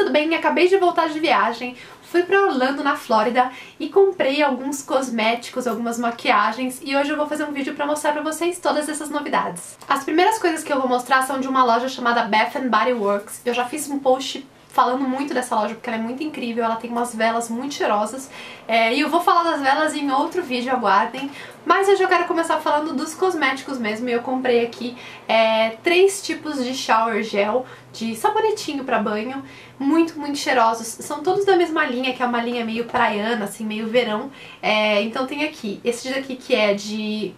tudo bem? Acabei de voltar de viagem, fui pra Orlando, na Flórida, e comprei alguns cosméticos, algumas maquiagens, e hoje eu vou fazer um vídeo pra mostrar pra vocês todas essas novidades. As primeiras coisas que eu vou mostrar são de uma loja chamada Bath Body Works. Eu já fiz um post falando muito dessa loja porque ela é muito incrível, ela tem umas velas muito cheirosas é, e eu vou falar das velas em outro vídeo, aguardem. Mas hoje eu quero começar falando dos cosméticos mesmo e eu comprei aqui é, três tipos de shower gel, de sabonetinho pra banho, muito, muito cheirosos. São todos da mesma linha, que é uma linha meio praiana, assim, meio verão. É, então tem aqui, esse daqui que é de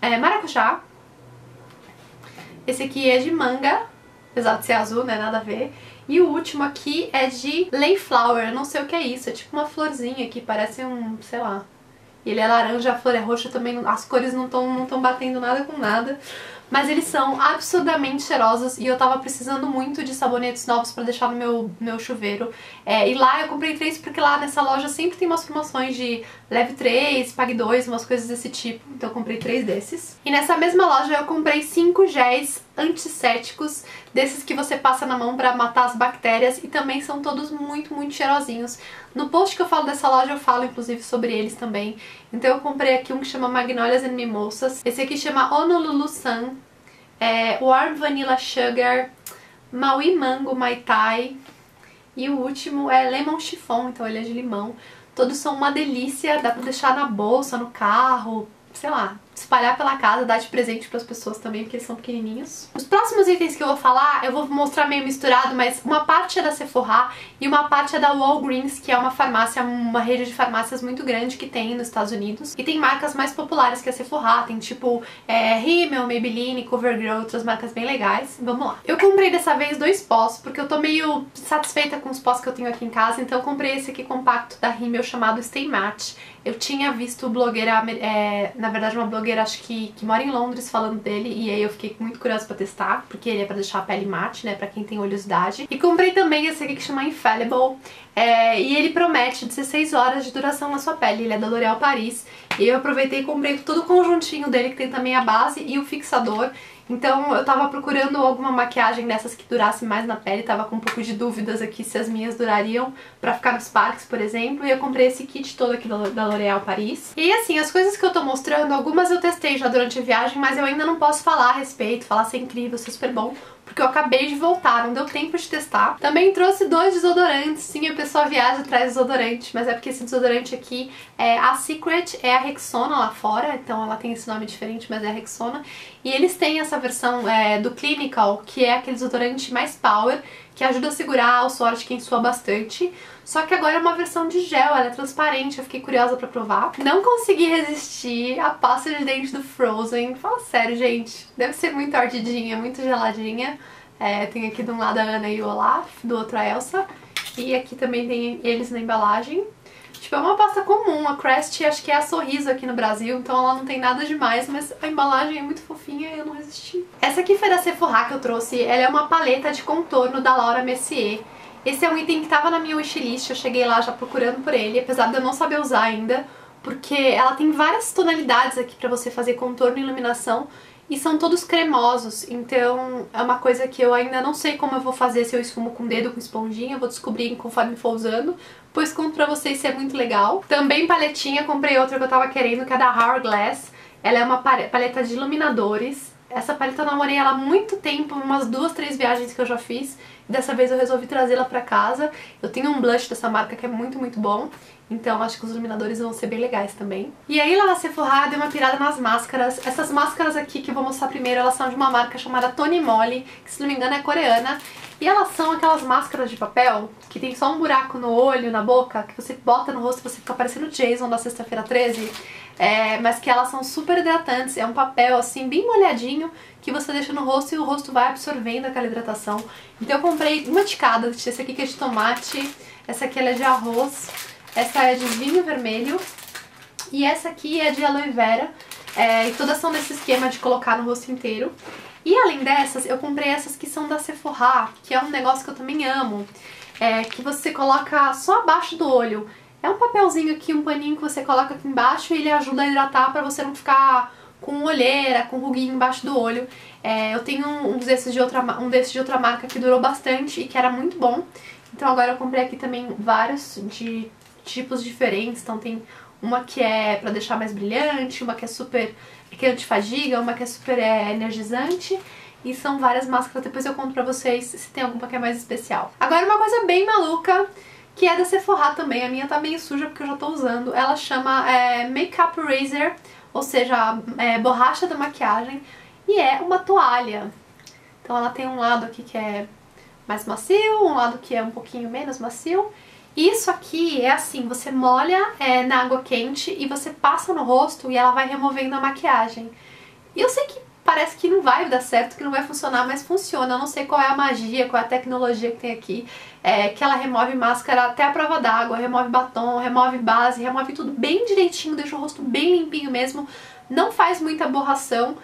é, maracujá, esse aqui é de manga, apesar de ser azul, né, nada a ver. E o último aqui é de Layflower, eu não sei o que é isso, é tipo uma florzinha que parece um, sei lá. Ele é laranja, a flor é roxa também, as cores não estão não batendo nada com nada. Mas eles são absurdamente cheirosos e eu tava precisando muito de sabonetes novos pra deixar no meu, meu chuveiro. É, e lá eu comprei três porque lá nessa loja sempre tem umas promoções de leve 3, pague 2, umas coisas desse tipo. Então eu comprei três desses. E nessa mesma loja eu comprei cinco géis antissépticos, desses que você passa na mão pra matar as bactérias e também são todos muito, muito cheirosinhos. No post que eu falo dessa loja eu falo inclusive sobre eles também. Então eu comprei aqui um que chama Magnolias and Mimosas, esse aqui chama Honolulu Sun, é, Warm Vanilla Sugar, Maui Mango Mai Tai e o último é Lemon Chiffon, então ele é de limão. Todos são uma delícia, dá pra deixar na bolsa, no carro, sei lá, espalhar pela casa, dar de presente para as pessoas também, porque eles são pequenininhos. Os próximos itens que eu vou falar, eu vou mostrar meio misturado, mas uma parte é da Sephora e uma parte é da Walgreens, que é uma farmácia, uma rede de farmácias muito grande que tem nos Estados Unidos. E tem marcas mais populares que a Sephora, tem tipo é, Rimmel, Maybelline, CoverGirl, outras marcas bem legais. Vamos lá. Eu comprei dessa vez dois pós, porque eu tô meio satisfeita com os pós que eu tenho aqui em casa, então eu comprei esse aqui compacto da Rimmel chamado Stay Matte. Eu tinha visto blogueira, é, na verdade uma blogueira acho que, que mora em Londres falando dele e aí eu fiquei muito curiosa pra testar, porque ele é pra deixar a pele mate, né, pra quem tem oleosidade. E comprei também esse aqui que chama Infallible é, e ele promete 16 horas de duração na sua pele, ele é da L'Oréal Paris. E eu aproveitei e comprei todo o conjuntinho dele que tem também a base e o fixador. Então eu tava procurando alguma maquiagem dessas que durasse mais na pele, tava com um pouco de dúvidas aqui se as minhas durariam pra ficar nos parques, por exemplo, e eu comprei esse kit todo aqui da L'Oréal Paris. E assim, as coisas que eu tô mostrando, algumas eu testei já durante a viagem, mas eu ainda não posso falar a respeito, falar se é incrível, se é super bom, porque eu acabei de voltar, não deu tempo de testar. Também trouxe dois desodorantes, sim, a pessoa viaja traz desodorante, mas é porque esse desodorante aqui é a Secret, é a Rexona lá fora, então ela tem esse nome diferente, mas é a Rexona. E eles têm essa versão é, do Clinical, que é aquele desodorante mais power, que ajuda a segurar o suor de quem sua bastante. Só que agora é uma versão de gel, ela é transparente, eu fiquei curiosa pra provar. Não consegui resistir à pasta de dente do Frozen. Fala sério, gente, deve ser muito ardidinha, muito geladinha. É, tem aqui de um lado a Ana e o Olaf, do outro a Elsa. E aqui também tem eles na embalagem. Tipo, é uma pasta comum, a Crest acho que é a Sorriso aqui no Brasil, então ela não tem nada demais, mas a embalagem é muito fofinha e eu não resisti. Essa aqui foi da Sephora que eu trouxe, ela é uma paleta de contorno da Laura Mercier. Esse é um item que tava na minha wishlist, eu cheguei lá já procurando por ele, apesar de eu não saber usar ainda, porque ela tem várias tonalidades aqui pra você fazer contorno e iluminação, e são todos cremosos, então é uma coisa que eu ainda não sei como eu vou fazer, se eu esfumo com dedo com esponjinha, vou descobrir conforme for usando, pois conto pra vocês se é muito legal. Também paletinha, comprei outra que eu tava querendo, que é da Hourglass, ela é uma paleta de iluminadores, essa paleta eu namorei ela há muito tempo, umas duas, três viagens que eu já fiz, e dessa vez eu resolvi trazê-la pra casa. Eu tenho um blush dessa marca que é muito, muito bom. Então acho que os iluminadores vão ser bem legais também. E aí lá na Sephora deu uma pirada nas máscaras. Essas máscaras aqui que eu vou mostrar primeiro, elas são de uma marca chamada Tony Moly, que se não me engano é coreana. E elas são aquelas máscaras de papel que tem só um buraco no olho, na boca, que você bota no rosto e você fica parecendo Jason da sexta-feira 13. É, mas que elas são super hidratantes, é um papel assim bem molhadinho que você deixa no rosto e o rosto vai absorvendo aquela hidratação. Então eu comprei uma de cada, essa aqui que é de tomate, essa aqui é de arroz, essa é de vinho vermelho e essa aqui é de aloe vera. É, e todas são nesse esquema de colocar no rosto inteiro. E além dessas, eu comprei essas que são da Sephora, que é um negócio que eu também amo. É, que você coloca só abaixo do olho. É um papelzinho aqui, um paninho que você coloca aqui embaixo e ele ajuda a hidratar pra você não ficar com olheira, com ruguinho embaixo do olho. É, eu tenho um desses, de outra, um desses de outra marca que durou bastante e que era muito bom. Então agora eu comprei aqui também vários de tipos diferentes. Então tem uma que é pra deixar mais brilhante, uma que é super que é antifadiga, uma que é super é, energizante. E são várias máscaras, depois eu conto pra vocês se tem alguma que é mais especial. Agora uma coisa bem maluca, que é da Sephora também. A minha tá meio suja porque eu já tô usando. Ela chama é, Makeup Razor, ou seja, é, borracha da maquiagem. E é uma toalha. Então ela tem um lado aqui que é mais macio, um lado que é um pouquinho menos macio. Isso aqui é assim, você molha é, na água quente e você passa no rosto e ela vai removendo a maquiagem. E eu sei que parece que não vai dar certo, que não vai funcionar, mas funciona. Eu não sei qual é a magia, qual é a tecnologia que tem aqui, é, que ela remove máscara até a prova d'água, remove batom, remove base, remove tudo bem direitinho, deixa o rosto bem limpinho mesmo, não faz muita borração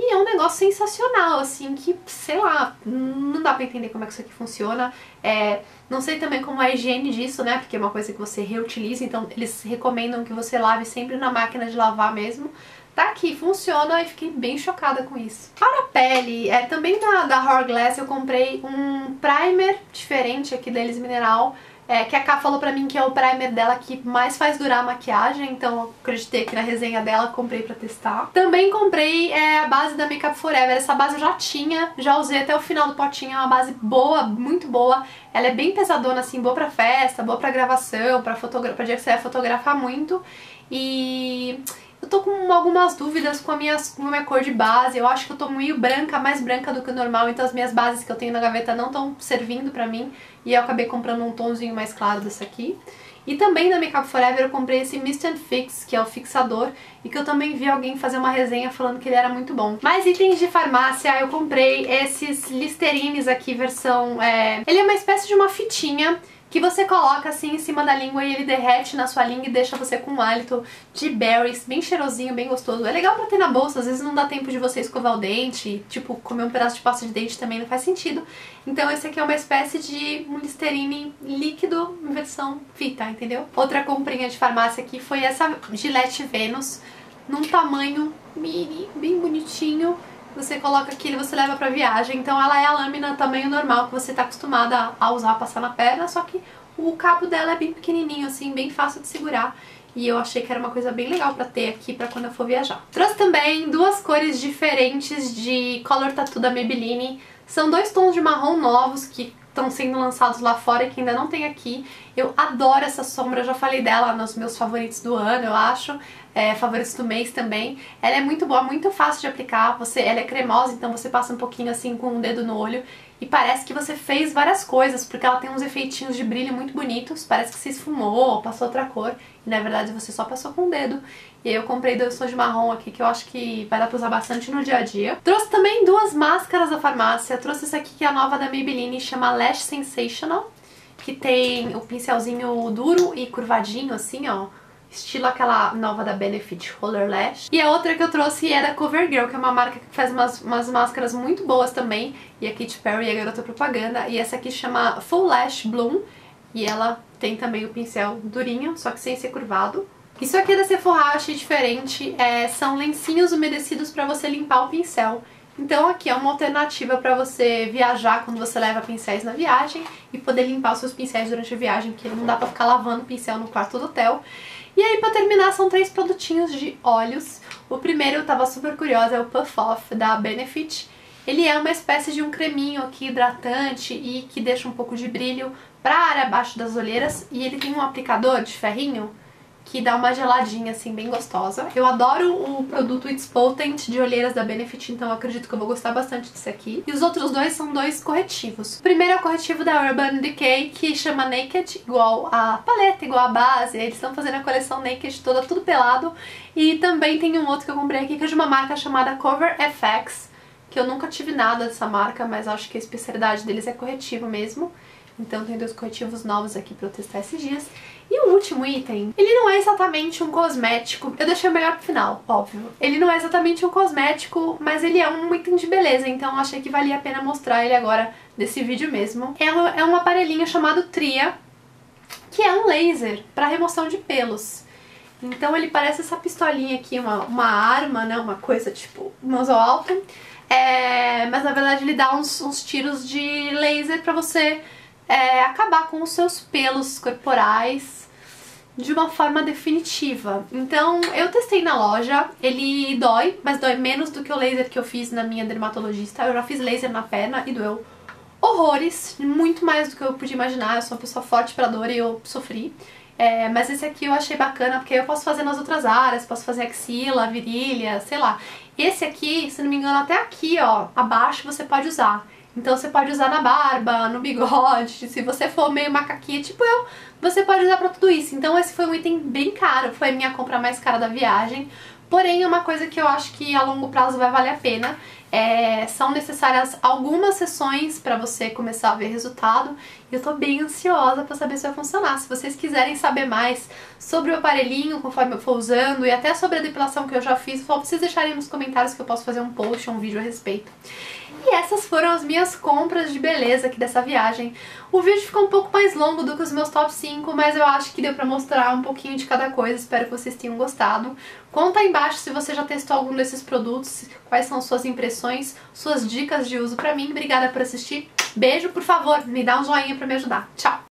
e é um negócio sensacional, assim, que, sei lá, não dá pra entender como é que isso aqui funciona. É, não sei também como é a higiene disso, né, porque é uma coisa que você reutiliza, então eles recomendam que você lave sempre na máquina de lavar mesmo. Tá aqui, funciona e fiquei bem chocada com isso. Para a pele, é, também da, da Hourglass eu comprei um primer diferente aqui deles, mineral, é, que a Ká falou pra mim que é o primer dela que mais faz durar a maquiagem, então acreditei aqui na resenha dela, comprei pra testar. Também comprei é, a base da Makeup Forever, essa base eu já tinha, já usei até o final do potinho, é uma base boa, muito boa. Ela é bem pesadona assim, boa pra festa, boa pra gravação, pra, pra dia que você vai fotografar muito. E eu tô com algumas dúvidas com a, minha, com a minha cor de base. Eu acho que eu tô meio branca, mais branca do que o normal, então as minhas bases que eu tenho na gaveta não estão servindo pra mim. E eu acabei comprando um tomzinho mais claro desse aqui. E também da Makeup Forever eu comprei esse Mist and Fix, que é o fixador, e que eu também vi alguém fazer uma resenha falando que ele era muito bom. Mais itens de farmácia, eu comprei esses Listerines aqui, versão... É... Ele é uma espécie de uma fitinha que você coloca assim em cima da língua e ele derrete na sua língua e deixa você com um hálito de berries, bem cheirosinho, bem gostoso. É legal pra ter na bolsa, às vezes não dá tempo de você escovar o dente, tipo, comer um pedaço de pasta de dente também não faz sentido. Então esse aqui é uma espécie de um Listerine líquido em versão Vita, entendeu? Outra comprinha de farmácia aqui foi essa Gillette Venus, num tamanho mini, bem bonitinho, você coloca aqui e você leva pra viagem. Então ela é a lâmina tamanho normal que você tá acostumada a usar, passar na perna, só que o cabo dela é bem pequenininho, assim, bem fácil de segurar. E eu achei que era uma coisa bem legal pra ter aqui pra quando eu for viajar. Trouxe também duas cores diferentes de Color Tattoo da Maybelline. São dois tons de marrom novos que estão sendo lançados lá fora e que ainda não tem aqui. Eu adoro essa sombra, já falei dela nos meus favoritos do ano, eu acho. É, favoritos do mês também. Ela é muito boa, muito fácil de aplicar. Você, ela é cremosa, então você passa um pouquinho assim com o um dedo no olho e parece que você fez várias coisas, porque ela tem uns efeitinhos de brilho muito bonitos. Parece que se esfumou, passou outra cor. E na verdade você só passou com o dedo. E aí eu comprei dois tons de marrom aqui que eu acho que vai dar pra usar bastante no dia a dia. Trouxe também duas máscaras da farmácia. Trouxe essa aqui que é a nova da Maybelline, chama Lash Sensational. Que tem o pincelzinho duro e curvadinho assim, ó estilo aquela nova da Benefit Roller Lash. E a outra que eu trouxe é da CoverGirl, que é uma marca que faz umas, umas máscaras muito boas também. E a Katy Perry é a garota propaganda. E essa aqui chama Full Lash Bloom. E ela tem também o pincel durinho, só que sem ser curvado. Isso aqui da Sephora, achei diferente. É, são lencinhos umedecidos para você limpar o pincel. Então aqui é uma alternativa para você viajar quando você leva pincéis na viagem e poder limpar os seus pincéis durante a viagem, porque não dá pra ficar lavando pincel no quarto do hotel. E aí, pra terminar, são três produtinhos de óleos. O primeiro eu tava super curiosa, é o Puff Off da Benefit. Ele é uma espécie de um creminho aqui hidratante e que deixa um pouco de brilho pra área abaixo das olheiras. E ele tem um aplicador de ferrinho que dá uma geladinha assim bem gostosa. Eu adoro o produto It's Potent de olheiras da Benefit, então acredito que eu vou gostar bastante desse aqui. E os outros dois são dois corretivos. O primeiro é o corretivo da Urban Decay, que chama Naked, igual a paleta, igual a base. Eles estão fazendo a coleção Naked toda, tudo pelado. E também tem um outro que eu comprei aqui, que é de uma marca chamada Cover FX, que eu nunca tive nada dessa marca, mas acho que a especialidade deles é corretivo mesmo. Então tem dois corretivos novos aqui pra eu testar esses dias. E o último item, ele não é exatamente um cosmético, eu deixei o melhor pro final, óbvio. Ele não é exatamente um cosmético, mas ele é um item de beleza, então achei que valia a pena mostrar ele agora nesse vídeo mesmo. É um, é um aparelhinho chamado Tria, que é um laser para remoção de pelos. Então ele parece essa pistolinha aqui, uma, uma arma, né, uma coisa tipo ao alto. É, mas na verdade ele dá uns, uns tiros de laser pra você é, acabar com os seus pelos corporais de uma forma definitiva. Então, eu testei na loja, ele dói, mas dói menos do que o laser que eu fiz na minha dermatologista. Eu já fiz laser na perna e doeu horrores, muito mais do que eu podia imaginar. Eu sou uma pessoa forte pra dor e eu sofri. É, mas esse aqui eu achei bacana porque eu posso fazer nas outras áreas, posso fazer axila, virilha, sei lá. Esse aqui, se não me engano, até aqui, ó, abaixo você pode usar. Então você pode usar na barba, no bigode, se você for meio macaquinha tipo eu, você pode usar pra tudo isso. Então esse foi um item bem caro, foi a minha compra mais cara da viagem. Porém, é uma coisa que eu acho que a longo prazo vai valer a pena. É, são necessárias algumas sessões para você começar a ver resultado e eu tô bem ansiosa para saber se vai funcionar. Se vocês quiserem saber mais sobre o aparelhinho conforme eu for usando e até sobre a depilação que eu já fiz, só vocês deixarem nos comentários que eu posso fazer um post ou um vídeo a respeito. E essas foram as minhas compras de beleza aqui dessa viagem. O vídeo ficou um pouco mais longo do que os meus top 5, mas eu acho que deu pra mostrar um pouquinho de cada coisa, espero que vocês tenham gostado. Conta aí embaixo se você já testou algum desses produtos, quais são suas impressões, suas dicas de uso pra mim. Obrigada por assistir, beijo, por favor, me dá um joinha pra me ajudar. Tchau!